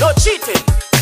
No cheating.